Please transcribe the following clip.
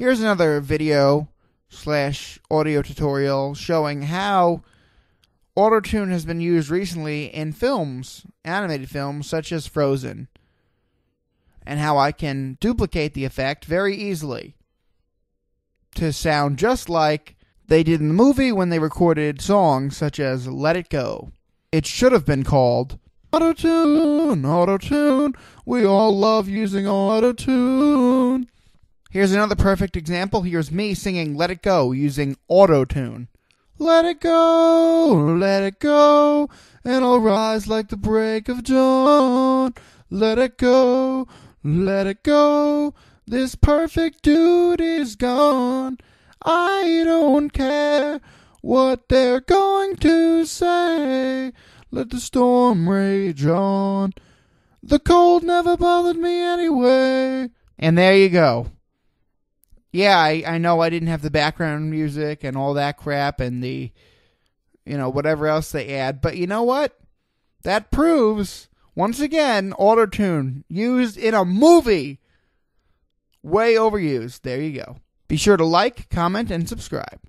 Here's another video slash audio tutorial showing how Autotune has been used recently in films, animated films such as Frozen, and how I can duplicate the effect very easily to sound just like they did in the movie when they recorded songs such as Let It Go. It should have been called Autotune, Autotune. We all love using Autotune. Here's another perfect example. Here's me singing Let It Go using Autotune. Let it go, let it go, and I'll rise like the break of dawn. Let it go, let it go, this perfect dude is gone. I don't care what they're going to say. Let the storm rage on. The cold never bothered me anyway. And there you go yeah, I, I know I didn't have the background music and all that crap and the, you know, whatever else they add. But you know what? That proves, once again, autotune used in a movie. Way overused. There you go. Be sure to like, comment, and subscribe.